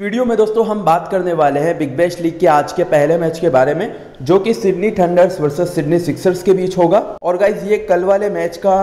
Video में दोस्तों हम बात करने वाले हैं बिग बैश लीग के आज के पहले मैच के बारे में, जो कि Sydney Thunders versus Sydney Sixers के बीच होगा। और गाइज़ ये कल वाले मैच का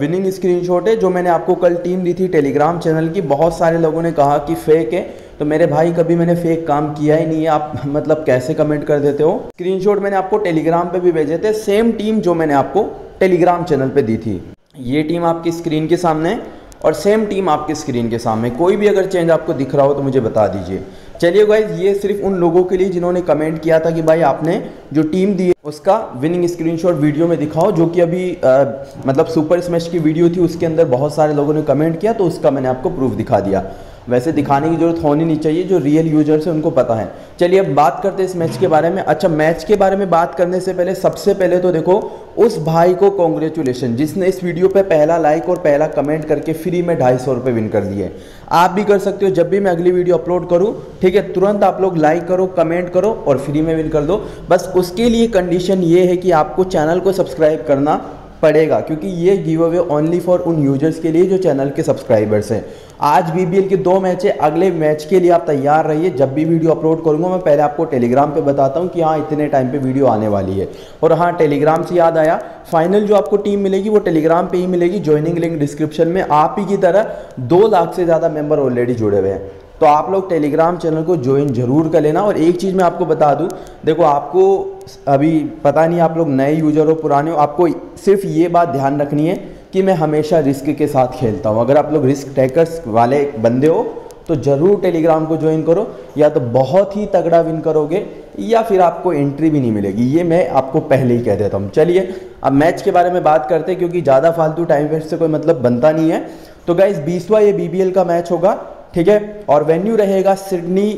विनिंग स्क्रीनशॉट है, जो मैंने आपको कल टीम दी थी टेलीग्राम चैनल की। बहुत सारे लोगों ने कहा कि फेक है। तो मेरे भाई, कभी मैंने फेक काम किया ही नहीं है। आप मतलब कैसे कमेंट कर देते हो? स्क्रीन मैंने आपको टेलीग्राम पर भी भेजे थे। सेम टीम जो मैंने आपको टेलीग्राम चैनल पर दी थी। ये टीम आपकी स्क्रीन के सामने है। और सेम टीम आपके स्क्रीन के सामने। कोई भी अगर चेंज आपको दिख रहा हो तो मुझे बता दीजिए। चलिए गाइज़ ये सिर्फ़ उन लोगों के लिए जिन्होंने कमेंट किया था कि भाई आपने जो टीम दी उसका विनिंग स्क्रीनशॉट वीडियो में दिखाओ जो कि अभी आ, मतलब सुपर स्मैश की वीडियो थी उसके अंदर बहुत सारे लोगों ने कमेंट किया तो उसका मैंने आपको प्रूफ दिखा दिया। वैसे दिखाने की ज़रूरत होनी नहीं चाहिए जो रियल यूज़र्स है उनको पता है। चलिए अब बात करते हैं इस मैच के बारे में। अच्छा मैच के बारे में बात करने से पहले सबसे पहले तो देखो उस भाई को कॉन्ग्रेचुलेसन जिसने इस वीडियो पे पहला लाइक और पहला कमेंट करके फ्री में ढाई सौ रुपये विन कर दिए। आप भी कर सकते हो, जब भी मैं अगली वीडियो अपलोड करूँ, ठीक है, तुरंत आप लोग लाइक करो कमेंट करो और फ्री में विन कर दो। बस उसके लिए कंडीशन ये है कि आपको चैनल को सब्सक्राइब करना पड़ेगा, क्योंकि ये गिव अवे ओनली फॉर उन यूज़र्स के लिए जो चैनल के सब्सक्राइबर्स हैं। आज बीबीएल के दो मैच है, अगले मैच के लिए आप तैयार रहिए। जब भी वीडियो अपलोड करूँगा, मैं पहले आपको टेलीग्राम पे बताता हूँ कि हाँ इतने टाइम पे वीडियो आने वाली है। और हाँ टेलीग्राम से याद आया फाइनल जो आपको टीम मिलेगी, वो टेलीग्राम पे ही मिलेगी। ज्वाइनिंग लिंक डिस्क्रिप्शन में आप ही की तरह दो लाख से ज़्यादा मेंबर ऑलरेडी जुड़े हुए हैं। तो आप लोग टेलीग्राम चैनल को ज्वाइन ज़रूर कर लेना। और एक चीज़ मैं आपको बता दूँ, देखो, आपको अभी पता नहीं आप लोग नए यूज़र हो, पुराने हो, आपको सिर्फ़ ये बात ध्यान रखनी है कि मैं हमेशा रिस्क के साथ खेलता हूँ। अगर आप लोग रिस्क टेकर्स वाले बंदे हो तो ज़रूर टेलीग्राम को ज्वाइन करो, या तो बहुत ही तगड़ा विन करोगे, या फिर आपको एंट्री भी नहीं मिलेगी। ये मैं आपको पहले ही कह देता हूँ। चलिए, अब मैच के बारे में बात करते हैं, क्योंकि ज़्यादा फालतू टाइम वेस्ट से कोई मतलब बनता नहीं है। तो गाइज़ बीसवा ये बीबीएल का मैच होगा, ठीक है? और वेन्यू रहेगा Sydney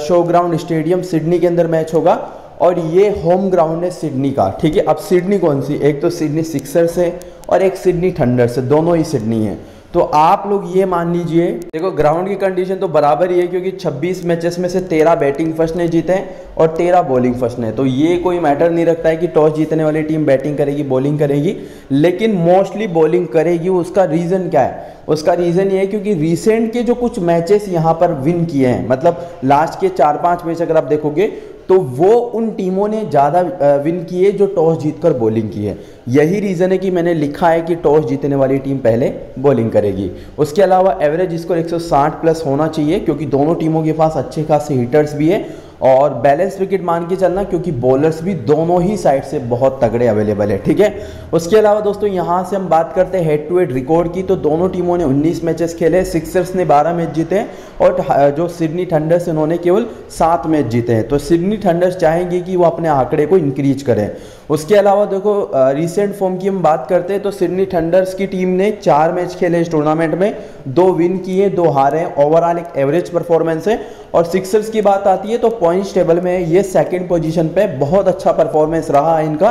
Showground stadium Sydney के अंदर मैच होगा। और ये होम ग्राउंड है सिडनी का। ठीक है, अब सिडनी कौन सी? एक तो सिडनी सिक्सर्स है और एक सिडनी थंडर्स है। दोनों ही सिडनी है। तो आप लोग ये मान लीजिए, देखो ग्राउंड की कंडीशन तो बराबर ही है क्योंकि 26 मैचेस में से 13 बैटिंग फ़र्स्ट ने जीते हैं और 13 बॉलिंग फ़र्स्ट ने। तो ये कोई मैटर नहीं रखता है कि टॉस जीतने वाली टीम बैटिंग करेगी बॉलिंग करेगी, लेकिन मोस्टली बॉलिंग करेगी। उसका रीज़न क्या है? उसका रीज़न ये है क्योंकि रिसेंट के जो कुछ मैचेस यहाँ पर विन किए हैं मतलब लास्ट के चार पाँच मैच अगर आप देखोगे तो वो उन टीमों ने ज़्यादा विन किए जो टॉस जीतकर बॉलिंग की है। यही रीज़न है कि मैंने लिखा है कि टॉस जीतने वाली टीम पहले बॉलिंग करेगी। उसके अलावा एवरेज स्कोर 160 प्लस होना चाहिए, क्योंकि दोनों टीमों के पास अच्छे खासे हीटर्स भी है और बैलेंस विकेट मान के चलना, क्योंकि बॉलर्स भी दोनों ही साइड से बहुत तगड़े अवेलेबल है, ठीक है? उसके अलावा दोस्तों, यहाँ से हम बात करते हैं हेड टू हेड रिकॉर्ड की तो दोनों टीमों ने 19 मैचेस खेले सिक्सर्स ने 12 मैच जीते और जो सिडनी थंडर्स इन्होंने केवल सात मैच जीते हैं। तो सिडनी थंडर्स चाहेंगे कि वो अपने आंकड़े को इंक्रीज करें। उसके अलावा देखो रिसेंट फॉर्म की हम बात करते हैं तो सिडनी थंडर्स की टीम ने चार मैच खेले इस टूर्नामेंट में। दो विन किए, दो हारे हैं। ओवरऑल एक एवरेज परफॉर्मेंस है। और सिक्सर्स की बात आती है तो पॉइंट्स टेबल में ये सेकंड पोजीशन पे बहुत अच्छा परफॉर्मेंस रहा है इनका।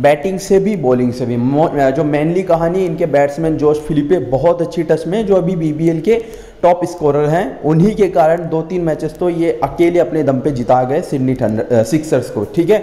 बैटिंग से भी बॉलिंग से भी। जो मेनली कहानी इनके बैट्समैन जोश फिलिपे बहुत अच्छी टच में जो अभी बीबीएल के टॉप स्कोरर हैं। उन्हीं के कारण दो तीन मैचेस तो ये अकेले अपने दम पे जिता गए सिडनी सिक्सर्स को, ठीक है?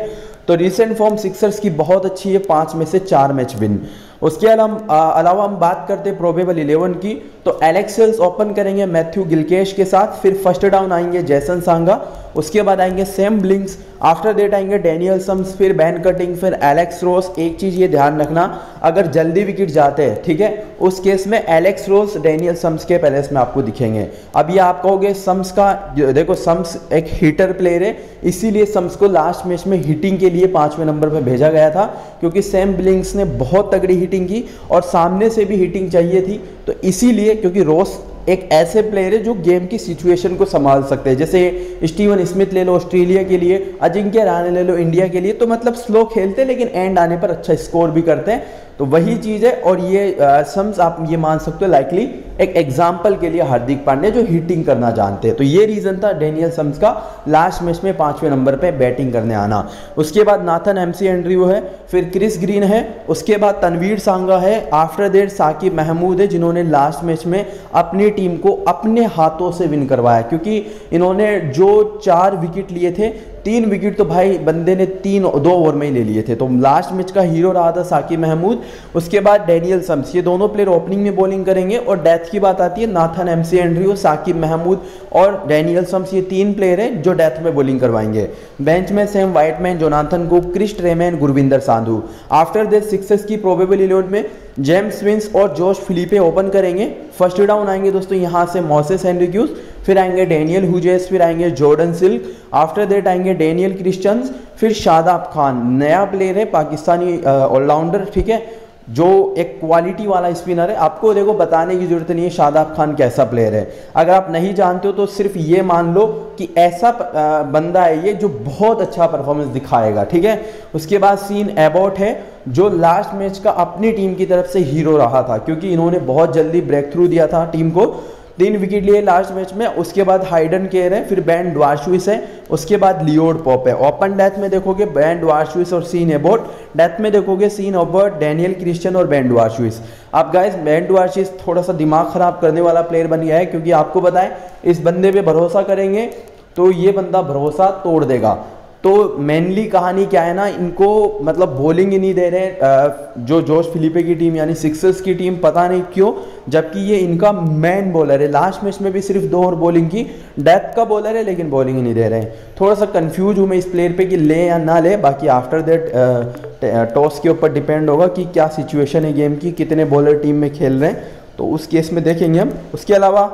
तो रिसेंट फॉर्म सिक्सर्स की बहुत अच्छी है पाँच में से चार मैच विन उसके अलावा हम बात करते हैं प्रोबेबल इलेवन की तो एलेक्सेल्स ओपन करेंगे मैथ्यू गिलकेश के साथ, फिर फ़र्स्ट डाउन आएँगे जैसन सांगा उसके बाद आएँगे सेम ब्लिंक्स आफ्टर डेट आएँगे डेनियल सम्स फिर बैन कटिंग फिर एलेक्स रोस एक चीज़ ये ध्यान रखना, अगर जल्दी विकेट जाते हैं, ठीक है, उस केस में एलेक्स रोस डेनियल सम्स के पैलेस में आपको दिखेंगे। अब ये आप कहोगे सम्स का, देखो सम्स एक हिटर प्लेयर है, इसीलिए सम्स को लास्ट मैच में हिटिंग के लिए पाँचवें नंबर पर भेजा गया था, क्योंकि सेम ब्लिंक्स ने बहुत तगड़ी हिटिंग की और सामने से भी हिटिंग चाहिए थी। तो इसीलिए क्योंकि रोस एक ऐसे प्लेयर है जो गेम की सिचुएशन को संभाल सकते हैं। जैसे स्टीवन स्मिथ ले लो ऑस्ट्रेलिया के लिए अजिंक्य राणे ले लो इंडिया के लिए तो मतलब स्लो खेलते लेकिन एंड आने पर अच्छा स्कोर भी करते हैं। तो वही चीज़ है और ये सम्स आप ये मान सकते हो लाइकली एक एग्ज़ाम्पल के लिए हार्दिक पांडे जो हिटिंग करना जानते हैं। तो ये रीज़न था डेनियल सम्स का लास्ट मैच में पाँचवें नंबर पे बैटिंग करने आना। उसके बाद नाथन एमसी एंड्रयू है, फिर क्रिस ग्रीन है, उसके बाद तनवीर सांगा है आफ्टर देर साकिब महमूद है जिन्होंने लास्ट मैच में अपनी टीम को अपने हाथों से विन करवाया। क्योंकि इन्होंने जो चार विकेट लिए थे तीन विकेट तो भाई बंदे ने तीन दो ओवर में ही ले लिए थे। तो लास्ट मैच का हीरो रहा था साकिब महमूद। उसके बाद डैनियल सम्स ये दोनों प्लेयर ओपनिंग में बॉलिंग करेंगे और डेथ की बात आती है Nathan McAndrew Saqib Mahmood और डैनियल सम्स ये तीन प्लेयर हैं जो डेथ में बॉलिंग करवाएँगे। बेंच में सेम वाइटमैन जोनाथन गुप Chris Tremain Gurvinder Sandhu after this Sixers की प्रोबेबल इलेवन में जेम्स विंस और जोश फिलीपे ओपन करेंगे। फ़र्स्ट डाउन आएँगे दोस्तों यहाँ से मोसेस एंड्रिक्यूज फिर आएँगे डेनियल हुजेस, फिर आएँगे जॉर्डन सिल्क, आफ्टर दैट आएँगे डेनियल क्रिश्चियंस, फिर शादाब खान। नया प्लेयर है, पाकिस्तानी ऑलराउंडर ठीक है? जो एक क्वालिटी वाला स्पिनर है, आपको देखो बताने की ज़रूरत नहीं है शादाब खान कैसा प्लेयर है। अगर आप नहीं जानते हो तो सिर्फ़ ये मान लो कि ऐसा बंदा है ये जो बहुत अच्छा परफॉर्मेंस दिखाएगा, ठीक है? उसके बाद सीन एबॉट है, जो लास्ट मैच का अपनी टीम की तरफ़ से हीरो रहा था, क्योंकि इन्होंने बहुत जल्दी ब्रेक थ्रू दिया था टीम को। तीन विकेट लिए लास्ट मैच में, उसके बाद हाइडन केयर है, फिर बैन वार्शविस है उसके बाद लियोड पॉप है। ओपन डेथ में देखोगे बैंड वार्शुस और सीन एबोट डेथ में देखोगे सीन ओबर्ट डैनियल क्रिश्चियन और बैंड वार्शुस आप गाइस बैंड वार्शिस थोड़ा सा दिमाग खराब करने वाला प्लेयर बन गया है क्योंकि आपको बताएँ इस बंदे पे भरोसा करेंगे तो ये बंदा भरोसा तोड़ देगा। तो मेनली कहानी क्या है ना, इनको मतलब बॉलिंग ही नहीं दे रहे जो जोश फिलिपे की टीम यानी सिक्सर्स की टीम पता नहीं क्यों, जबकि ये इनका मेन बॉलर है। लास्ट मैच में भी सिर्फ़ दो और बॉलिंग की डेथ का बॉलर है, लेकिन बॉलिंग ही नहीं दे रहे। हैं थोड़ा सा कंफ्यूज हूँ मैं इस प्लेयर पे कि ले या ना ले, बाकी आफ्टर दैट टॉस के ऊपर डिपेंड होगा कि क्या सिचुएशन है गेम की, कितने बॉलर टीम में खेल रहे हैं। तो उस केस में देखेंगे हम। उसके अलावा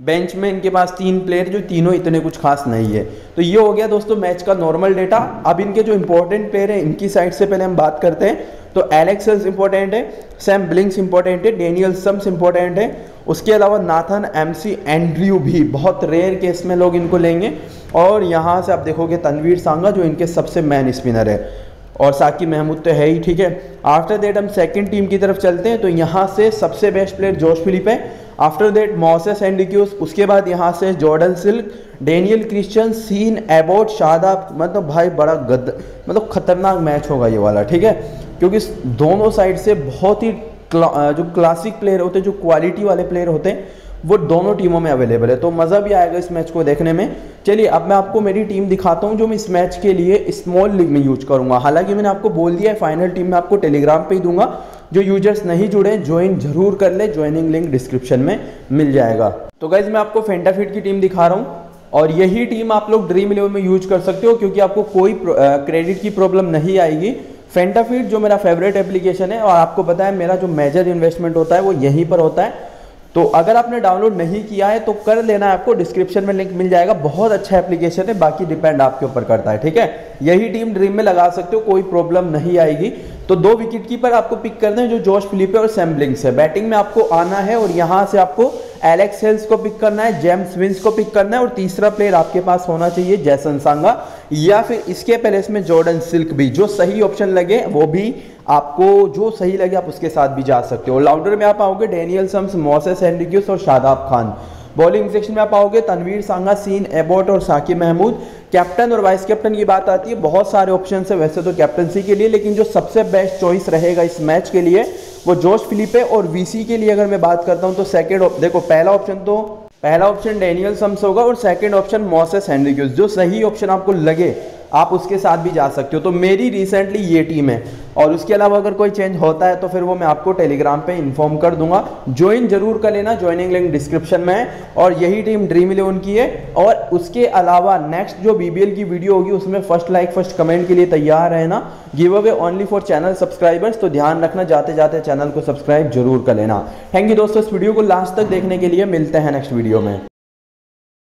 बेंच में इनके पास तीन प्लेयर जो तीनों इतने कुछ खास नहीं है। तो ये हो गया दोस्तों मैच का नॉर्मल डेटा अब इनके जो इंपॉर्टेंट प्लेयर हैं, इनकी साइड से पहले हम बात करते हैं। तो एलेक्सल्स इंपॉर्टेंट है सैम ब्लिंक्स इंपॉर्टेंट है डेनियल सम्स इंपॉर्टेंट है। उसके अलावा नाथन एम सी एंड्रयू भी, बहुत रेयर केस में लोग इनको लेंगे। और यहाँ से आप देखोगे तनवीर सांगा, जो इनके सबसे मैन स्पिनर है। और साकिब महमूद तो है ही, ठीक है। आफ्टर देट हम सेकंड टीम की तरफ़ चलते हैं तो यहाँ से सबसे बेस्ट प्लेयर जोश फिलिप है। आफ्टर देट मोसेस एंडिक्यूस उसके बाद यहाँ से Jordan Silk Daniel Christian Sean Abbott Shadab मतलब भाई बड़ा गद मतलब खतरनाक मैच होगा ये वाला ठीक है? क्योंकि दोनों साइड से बहुत ही क्ला, जो क्लासिक प्लेयर होते हैं जो क्वालिटी वाले प्लेयर होते हैं वो दोनों टीमों में अवेलेबल है। तो मज़ा भी आएगा इस मैच को देखने में। चलिए अब मैं आपको मेरी टीम दिखाता हूँ जो मैं इस मैच के लिए स्मॉल लीग में यूज़ करूँगा। हालाँकि मैंने आपको बोल दिया है फाइनल टीम में आपको टेलीग्राम पे ही दूँगा। जो यूज़र्स नहीं जुड़े ज्वाइन ज़रूर कर ले ज्वाइनिंग लिंक डिस्क्रिप्शन में मिल जाएगा। तो गाइज़ मैं आपको फेंटाफिट की टीम दिखा रहा हूँ और यही टीम आप लोग ड्रीम इलेवन में यूज़ कर सकते हो क्योंकि आपको कोई क्रेडिट की प्रॉब्लम नहीं आएगी। फेंटाफिट जो मेरा फेवरेट एप्लीकेशन है और आपको पता है मेरा जो मेजर इन्वेस्टमेंट होता है वो यहीं पर होता है। तो अगर आपने डाउनलोड नहीं किया है तो कर लेना है आपको। डिस्क्रिप्शन में लिंक मिल जाएगा। बहुत अच्छा एप्लीकेशन है, बाकी डिपेंड आपके ऊपर करता है, ठीक है? यही टीम ड्रीम में लगा सकते हो, कोई प्रॉब्लम नहीं आएगी। तो दो विकेट कीपर आपको पिक करने हैं जो जॉर्ज फिलिपे और सैम्बलिंग्स है। बैटिंग में आपको आना है और यहाँ से आपको एलेक्स हेल्स को पिक करना है जेम्स विंस को पिक करना है और तीसरा प्लेयर आपके पास होना चाहिए जैसन सांगा या फिर इसके पहले इसमें जॉर्डन सिल्क भी, जो सही ऑप्शन लगे, वो भी आपको, जो सही लगे, आप उसके साथ भी जा सकते हो। लाउडर में आप आओगे डेनियल सम्स मोसेस एंड्रिक्यूस और शादाब खान बॉलिंग सेक्शन में आप आओगे तनवीर सांगा सीन एबोट और साकिब महमूद कैप्टन और वाइस कैप्टन की बात आती है, बहुत सारे ऑप्शन है वैसे तो कैप्टनसी के लिए, लेकिन जो सबसे बेस्ट चॉइस रहेगा इस मैच के लिए, वो जोश फिलिपे और वीसी के लिए अगर मैं बात करता हूँ तो सेकेंड देखो, पहला ऑप्शन तो पहला ऑप्शन डेनियल सम्स होगा और सेकंड ऑप्शन मॉसेस हेनरिक्यूस जो सही ऑप्शन आपको लगे आप उसके साथ भी जा सकते हो। तो मेरी रिसेंटली ये टीम है। और उसके अलावा अगर कोई चेंज होता है तो फिर वो मैं आपको टेलीग्राम पे इन्फॉर्म कर दूँगा। ज्वाइन ज़रूर कर लेना ज्वाइनिंग लिंक डिस्क्रिप्शन में है। और यही टीम ड्रीम इलेवन की है। और उसके अलावा नेक्स्ट जो बीबीएल की वीडियो होगी, उसमें फ़र्स्ट लाइक फ़र्स्ट कमेंट के लिए तैयार रहना। Give away only for channel subscribers तो ध्यान रखना जाते जाते चैनल को सब्सक्राइब ज़रूर कर लेना। थैंक यू दोस्तों इस वीडियो को लास्ट तक देखने के लिए, मिलते हैं नेक्स्ट वीडियो में।